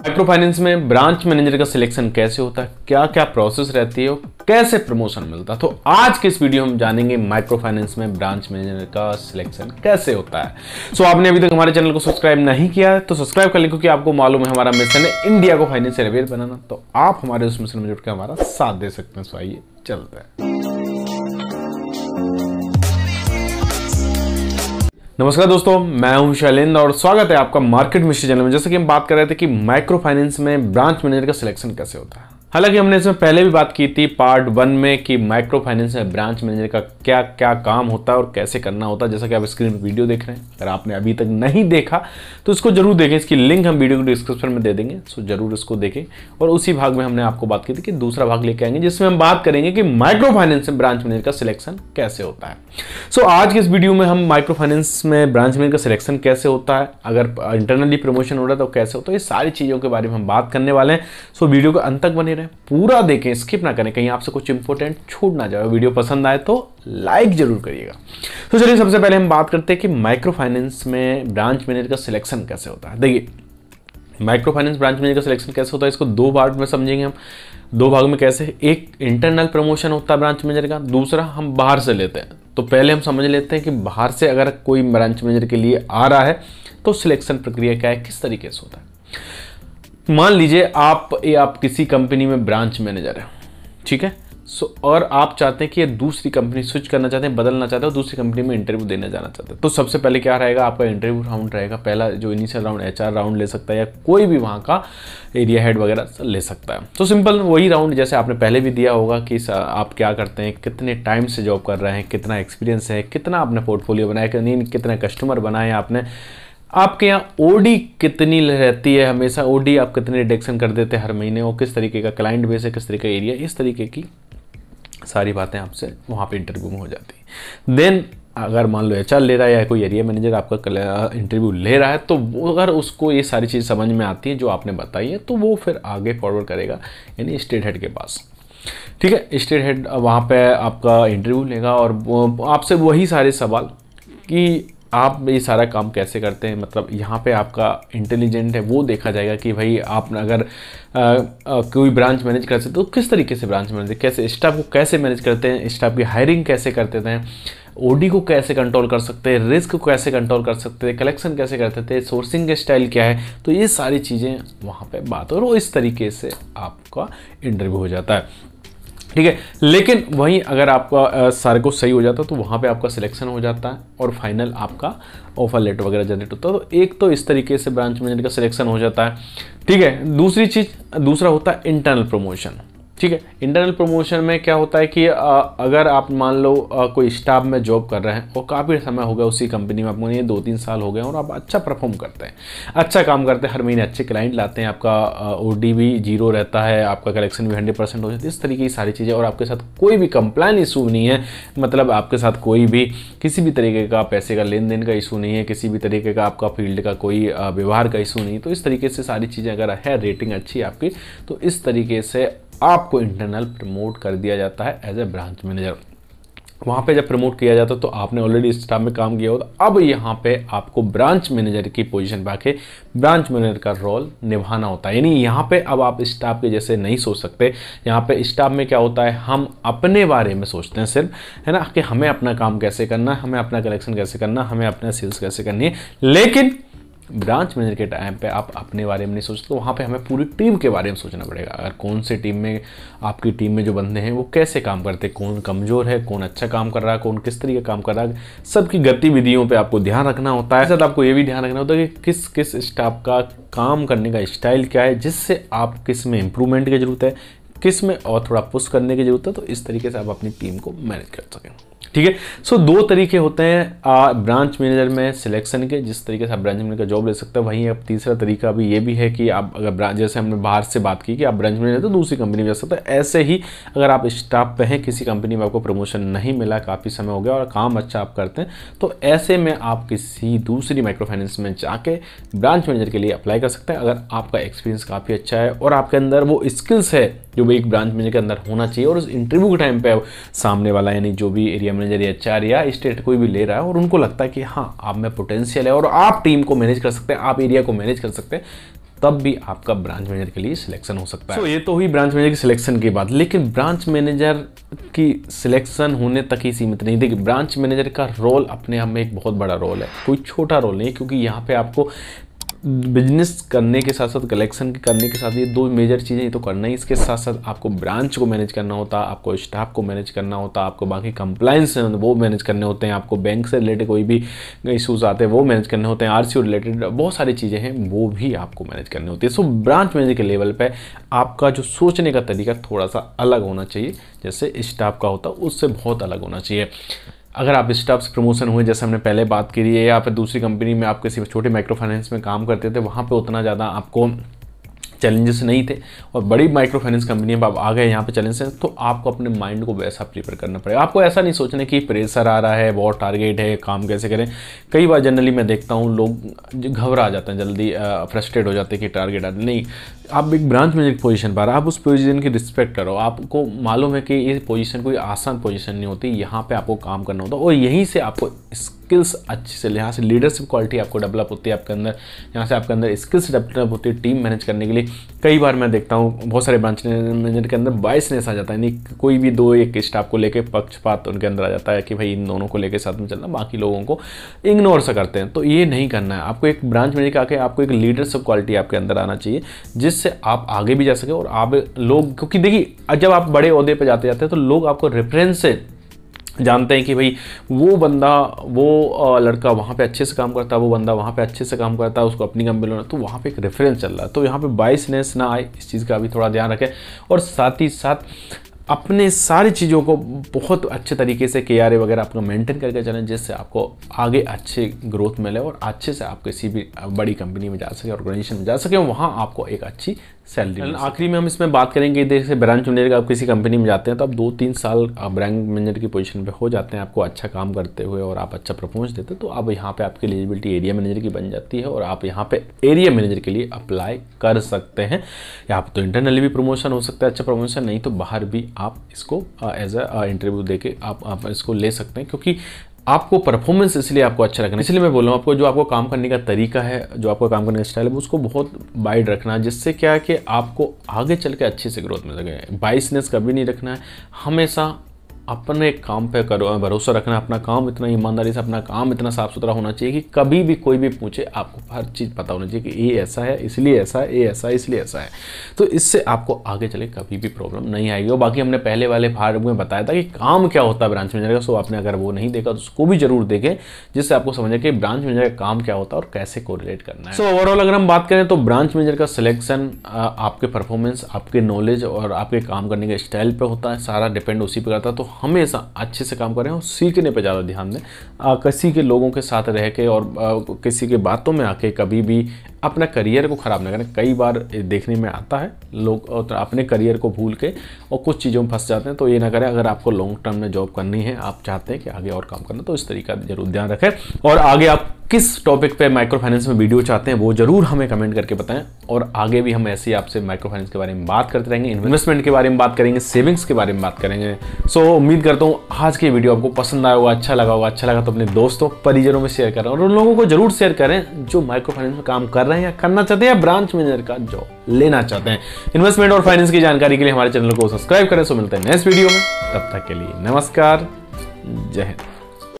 Micro finance में branch manager का selection कैसे होता है? क्या क्या प्रोसेस रहती है और कैसे प्रमोशन मिलता है? तो आज के इस वीडियो में जानेंगे माइक्रो फाइनेंस में ब्रांच मैनेजर का सिलेक्शन कैसे होता है। सो so, आपने अभी तक हमारे चैनल को सब्सक्राइब नहीं किया तो सब्सक्राइब कर लें क्योंकि आपको मालूम है हमारा मिशन है इंडिया को फाइनेंशियल अवेयर बनाना। तो आप हमारे उस मिशन में जुड़ के हमारा साथ दे सकते हैं। सो आइए चलते हैं। नमस्कार दोस्तों, मैं हूँ शैलेंद्र और स्वागत है आपका मार्केट मिस्ट्री चैनल में। जैसे कि हम बात कर रहे थे कि माइक्रो फाइनेंस में ब्रांच मैनेजर का सिलेक्शन कैसे होता है। हालाँकि हमने इसमें पहले भी बात की थी पार्ट वन में कि माइक्रो फाइनेंस में ब्रांच मैनेजर का क्या क्या काम होता है और कैसे करना होता है। जैसा कि आप स्क्रीन पर वीडियो देख रहे हैं। अगर आपने अभी तक नहीं देखा तो इसको ज़रूर देखें। इसकी लिंक हम वीडियो को डिस्क्रिप्शन में दे देंगे सो ज़रूर इसको देखें। और उसी भाग में हमने आपको बात की थी कि दूसरा भाग लेके आएँगे, जिसमें हम बात करेंगे कि माइक्रो फाइनेंस में ब्रांच मैनेजर का सिलेक्शन कैसे होता है। सो आज के इस वीडियो में हम माइक्रो फाइनेंस में ब्रांच मैनेजर का सिलेक्शन कैसे होता है, अगर इंटरनली प्रमोशन हो रहा है तो कैसे होता है, ये सारी चीज़ों के बारे में हम बात करने वाले हैं। सो वीडियो को अंत तक बने रहें पूरा देखें स्किप ना करें, कहीं आपसे कुछ इंपॉर्टेंट छूट ना जाए वीडियो पसंद आए तो लाइक ज़रूर करिएगा। तो चलिए, सबसे पहले हम बात करते हैं कि माइक्रो फाइनेंस में ब्रांच मैनेजर का सिलेक्शन कैसे होता है। देखिए माइक्रो फाइनेंस ब्रांच मैनेजर का सिलेक्शन कैसे होता है, इसको दो पार्ट में समझेंगे हम। दो भाग में कैसे? एक इंटरनल प्रमोशन होता है ब्रांच मैनेजर का, दूसरा, हम बाहर से लेते हैं। तो पहले हम समझ लेते हैं कि बाहर से अगर कोई ब्रांच मैनेजर के लिए आ रहा है तो सिलेक्शन प्रक्रिया क्या है, किस तरीके से होता है। मान लीजिए आप, ये आप किसी कंपनी में ब्रांच मैनेजर है, ठीक है? सो, और आप चाहते हैं कि ये दूसरी कंपनी स्विच करना चाहते हैं, बदलना चाहते हैं दूसरी कंपनी में इंटरव्यू देने जाना चाहते हैं। तो सबसे पहले क्या रहेगा? आपका इंटरव्यू राउंड रहेगा। पहला जो इनिशियल राउंड एचआर राउंड ले सकता है, या कोई भी वहाँ का एरिया हेड वगैरह ले सकता है। तो सिंपल वही राउंड जैसे आपने पहले भी दिया होगा कि आप क्या करते हैं, कितने टाइम से जॉब कर रहे हैं, कितना एक्सपीरियंस है, कितना आपने पोर्टफोलियो बनाया, कितने कस्टमर बनाए आपने आपके यहाँ ओडी कितनी रहती है हमेशा? ओडी आप कितने डिडक्शन कर देते हैं हर महीने? और किस तरीके का क्लाइंट बेस है? किस तरीके का एरिया इस तरीके की सारी बातें आपसे वहाँ पे इंटरव्यू में हो जाती है। देन अगर मान लो एच ले रहा है या कोई एरिया मैनेजर आपका इंटरव्यू ले रहा है तो अगर उसको ये सारी चीज़ समझ में आती है, जो आपने बताई है तो वो फिर आगे फॉरवर्ड करेगा, यानी स्टेट हेड के पास। ठीक है? स्टेट हेड वहाँ पे आपका इंटरव्यू लेगा और आपसे वही सारे सवाल कि आप ये सारा काम कैसे करते हैं? मतलब यहाँ पे आपका इंटेलिजेंट है वो देखा जाएगा कि भाई आप अगर आ, आ, कोई ब्रांच मैनेज कर सकते तो किस तरीके से ब्रांच मैनेज कैसे स्टाफ को कैसे मैनेज करते हैं स्टाफ की हायरिंग कैसे करते थे ओडी को कैसे कंट्रोल कर सकते हैं रिस्क को कैसे कंट्रोल कर सकते हैं कलेक्शन कैसे करते थे सोर्सिंग के स्टाइल क्या है? तो ये सारी चीज़ें वहाँ पे बात और इस तरीके से आपका इंटरव्यू हो जाता है। ठीक है? लेकिन वहीं अगर आपका सारे को सही हो जाता तो वहाँ पे आपका सिलेक्शन हो जाता है और फाइनल आपका ऑफ़र लेटर वगैरह जनरेट होता। है तो एक तो इस तरीके से ब्रांच मैनेजर का सिलेक्शन हो जाता है। ठीक है? दूसरी चीज़, दूसरा होता है इंटरनल प्रमोशन ठीक है इंटरनल प्रमोशन में क्या होता है कि अगर आप मान लो कोई स्टाफ में जॉब कर रहे हैं और काफ़ी समय हो गया उसी कंपनी में, आपको ये दो तीन साल हो गए और आप अच्छा परफॉर्म करते हैं। अच्छा काम करते हैं, हर महीने अच्छे क्लाइंट लाते हैं, आपका ओडी भी ज़ीरो रहता है, आपका कलेक्शन भी हंड्रेड परसेंट हो जाता है, इस तरीके की सारी चीज़ें और आपके साथ कोई भी कंप्लेन इशू नहीं है मतलब आपके साथ कोई भी, किसी भी तरीके का पैसे का लेन देन का इशू नहीं है, किसी भी तरीके का आपका फ़ील्ड का कोई व्यवहार का इशू नहीं तो इस तरीके से सारी चीज़ें अगर है रेटिंग अच्छी आपकी तो इस तरीके से आपको इंटरनल प्रमोट कर दिया जाता है एज ए ब्रांच मैनेजर वहाँ पे जब प्रमोट किया जाता तो आपने ऑलरेडी स्टाफ में काम किया होता। अब यहाँ पे आपको ब्रांच मैनेजर की पोजीशन पे आके ब्रांच मैनेजर का रोल निभाना होता है। यानी यहाँ पे अब आप स्टाफ के जैसे नहीं सोच सकते। यहाँ पे स्टाफ में क्या होता है? हम अपने बारे में सोचते हैं सिर्फ़, है ना? कि हमें अपना काम कैसे करना है? हमें अपना कलेक्शन कैसे करना हमें अपना सेल्स कैसे करनी है? लेकिन ब्रांच मैनेजर के टाइम पे आप अपने बारे में नहीं सोचते तो वहाँ पे हमें पूरी टीम के बारे में सोचना पड़ेगा। अगर कौन से टीम में, आपकी टीम में जो बंदे हैं, वो कैसे काम करते हैं? कौन कमज़ोर है? कौन अच्छा काम कर रहा है? कौन किस तरीके काम कर रहा है? सबकी गतिविधियों पर आपको ध्यान रखना होता है। साथ आपको ये भी ध्यान रखना होता है कि किस किस स्टाफ का काम करने का स्टाइल क्या है, जिससे आप किसमें इम्प्रूवमेंट की ज़रूरत है, किसमें और थोड़ा पुश करने की ज़रूरत है तो इस तरीके से आप अपनी टीम को मैनेज कर सकें। ठीक है? सो दो तरीके होते हैं आ, ब्रांच मैनेजर में सिलेक्शन के जिस तरीके से आप ब्रांच मैनेजर का जॉब ले सकते हैं वहीं अब तीसरा तरीका अभी ये भी है कि आप अगर ब्रांच जैसे हमने बाहर से बात की कि आप ब्रांच मैनेजर तो दूसरी कंपनी में जा सकते हैं ऐसे ही अगर आप स्टाफ पे हैं किसी कंपनी में आपको प्रमोशन नहीं मिला काफ़ी समय हो गया और काम अच्छा आप करते हैं तो ऐसे में आप किसी दूसरी माइक्रो फाइनेंस में जाके ब्रांच मैनेजर के लिए अप्लाई कर सकते हैं अगर आपका एक्सपीरियंस काफ़ी अच्छा है और आपके अंदर वो स्किल्स है जो भी एक ब्रांच मैनेजर के अंदर होना चाहिए और उस इंटरव्यू के टाइम पर सामने वाला यानी जो भी एरिया मैनेजर या एच या स्टेट कोई भी ले रहा है और उनको लगता है कि हाँ आप में पोटेंशियल है और आप टीम को मैनेज कर सकते हैं आप एरिया को मैनेज कर सकते हैं तब भी आपका ब्रांच मैनेजर के लिए सिलेक्शन हो सकता है। So, ये तो हुई ब्रांच मैनेजर की सिलेक्शन की बात लेकिन ब्रांच मैनेजर की सिलेक्शन होने तक ही सीमित नहीं। देखिए ब्रांच मैनेजर का रोल अपने आप में एक बहुत बड़ा रोल है कोई छोटा रोल नहीं क्योंकि यहाँ पे आपको बिज़नेस करने के साथ साथ, कलेक्शन करने के साथ, ये दो मेजर चीज़ें, ये तो करना ही इसके साथ साथ। आपको ब्रांच को मैनेज करना होता है आपको स्टाफ को मैनेज करना होता है आपको बाकी कंप्लाइंस हैं, वो मैनेज करने होते हैं, आपको बैंक से रिलेटेड कोई भी इशूज़ आते हैं, वो मैनेज करने होते हैं आर रिलेटेड बहुत सारी चीज़ें हैं, वो भी आपको मैनेज करनी होती है। सो ब्रांच मैनेजर के लेवल पर आपका जो सोचने का तरीका थोड़ा सा अलग होना चाहिए, जैसे स्टाफ का होता है उससे बहुत अलग होना चाहिए। अगर आप स्टाफ से प्रमोशन हुए, जैसे हमने पहले बात करी है या फिर दूसरी कंपनी में आप किसी छोटे माइक्रो फाइनेंस में काम करते थे, वहाँ पर उतना ज़्यादा आपको चैलेंजेस नहीं थे और बड़ी माइक्रो फाइनेंस कंपनी में आप आ गए यहाँ पे चैलेंजेस तो आपको अपने माइंड को वैसा प्रिपेयर करना पड़ेगा। आपको ऐसा नहीं सोचना कि प्रेशर आ रहा है, बहुत टारगेट है, काम कैसे करें। कई बार जनरली मैं देखता हूँ, लोग घबरा जाते हैं, जल्दी फ्रस्ट्रेट हो जाते हैं कि टारगेट आते नहीं, आप एक ब्रांच में एक पोजीशन पर आप उस पोजीशन की रिस्पेक्ट करो। आपको मालूम है कि ये पोजीशन कोई आसान पोजीशन नहीं होती, यहाँ पे आपको काम करना होता और यहीं से आपको स्किल्स अच्छे से, यहाँ से लीडरशिप क्वालिटी आपको डेवलप होती है आपके अंदर, यहाँ से आपके अंदर स्किल्स डेवलप होती है टीम मैनेज करने के लिए। कई बार मैं देखता हूँ, बहुत सारे ब्रांच मैनेजर के अंदर बाइसनेस आ जाता है, यानी कोई भी दो एक स्टाफ को लेकर पक्षपात उनके अंदर आ जाता है कि भाई इन दोनों को लेकर साथ में चलना, बाकी लोगों को इग्नोर सा करते हैं। तो ये नहीं करना है। आपको एक ब्रांच मैनेजर आके आपको एक लीडरशिप क्वालिटी आपके अंदर आना चाहिए, जिससे आप आगे भी जा सके और आप लोग, क्योंकि देखिए, जब आप बड़े अहदे पर जाते जाते हैं तो लोग आपको रेफरेंस से जानते हैं कि भाई, वो बंदा, वो लड़का वहाँ पे अच्छे से काम करता है वो बंदा वहाँ पे अच्छे से काम करता है उसको अपनी कंपनी में तो वहाँ पे एक रेफरेंस चल रहा है। तो यहाँ पे बाइसनेस ना आए, इस चीज़ का भी थोड़ा ध्यान रखें। और साथ ही साथ, अपने सारी चीज़ों को बहुत अच्छे तरीके से के आर ए वगैरह आपको मेंटेन करके चलें, जिससे आपको आगे अच्छे ग्रोथ मिले और अच्छे से आप किसी भी, बड़ी कंपनी में जा सके ऑर्गेनाइजेशन में जा सके, वहाँ आपको एक अच्छी सैलरी आखिरी में हम इसमें बात करेंगे जैसे ब्रांच मैनेजर का आप किसी कंपनी में जाते हैं तो आप दो तीन साल ब्रांच मैनेजर की पोजीशन पे हो जाते हैं आपको अच्छा काम करते हुए और आप अच्छा परफॉर्मेंस देते हैं तो अब यहाँ पे आपकी एलिजिबिलिटी एरिया मैनेजर की बन जाती है और आप यहाँ पे एरिया मैनेजर के लिए अप्लाई कर सकते हैं। यहाँ पर तो इंटरनली भी प्रमोशन हो सकता है अच्छा प्रमोशन नहीं तो बाहर भी आप इसको एज अ इंटरव्यू दे के आप, आप इसको ले सकते हैं क्योंकि आपको परफॉर्मेंस इसलिए आपको अच्छा रखना इसलिए मैं बोल रहा हूँ, आपको जो आपको काम करने का तरीका है, जो आपको काम करने का स्टाइल है, उसको बहुत वाइड रखना है, जिससे क्या है कि आपको आगे चल के अच्छे से ग्रोथ मिल सके बाइसनेस कभी नहीं रखना है। हमेशा अपने काम पे करो, भरोसा रखना, अपना काम इतना ईमानदारी से, अपना काम इतना साफ़ सुथरा होना चाहिए कि कभी भी कोई भी पूछे, आपको हर चीज़ पता होना चाहिए कि ये ऐसा है, इसलिए ऐसा है, ये ऐसा है, इसलिए ऐसा है। तो इससे आपको आगे चले कभी भी प्रॉब्लम नहीं आएगी। और बाकी हमने पहले वाले भाग में बताया था कि काम क्या होता है ब्रांच मैनेजर का सो आपने अगर वो नहीं देखा तो उसको भी ज़रूर देखें, जिससे आपको समझे कि ब्रांच मैनेजर का काम क्या होता है और कैसे कोरिलेट करना है। सो ओवरऑल अगर हम बात करें तो ब्रांच मैनेजर का सिलेक्शन आपके परफॉर्मेंस आपके नॉलेज और आपके काम करने के स्टाइल पर होता है, सारा डिपेंड उसी पर करता है। तो हमेशा अच्छे से काम करें और सीखने पर ज़्यादा ध्यान दें। किसी के लोगों के साथ रह के और आ, किसी के बातों में आके कभी भी अपना करियर को ख़राब ना करें। कई बार देखने में आता है लोग तो अपने करियर को भूल के और कुछ चीज़ों में फंस जाते हैं। तो ये ना करें अगर आपको लॉन्ग टर्म में जॉब करनी है आप चाहते हैं कि आगे और काम करना तो इस तरीका ज़रूर ध्यान रखें। और आगे आप किस टॉपिक पे माइक्रो फाइनेंस में वीडियो चाहते हैं वो ज़रूर हमें कमेंट करके बताएँ। और आगे भी हम ऐसे ही आपसे माइक्रो फाइनेंस के बारे में बात करते रहेंगे इन्वेस्टमेंट के बारे में बात करेंगे सेविंग्स के बारे में बात करेंगे। सो so, उम्मीद करता हूँ आज की वीडियो आपको पसंद आया होगा अच्छा लगा होगा अच्छा लगा तो अपने दोस्तों परिजनों में शेयर करें। और उन लोगों को ज़रूर शेयर करें जो माइक्रो फाइनेंस में काम कर रहे हैं या करना चाहते हैं या ब्रांच मैनेजर का जॉब लेना चाहते हैं। इन्वेस्टमेंट और फाइनेंस की जानकारी के लिए हमारे चैनल को सब्सक्राइब करें। सो मिलते हैं नेक्स्ट वीडियो में। तब तक के लिए नमस्कार जय हिंद।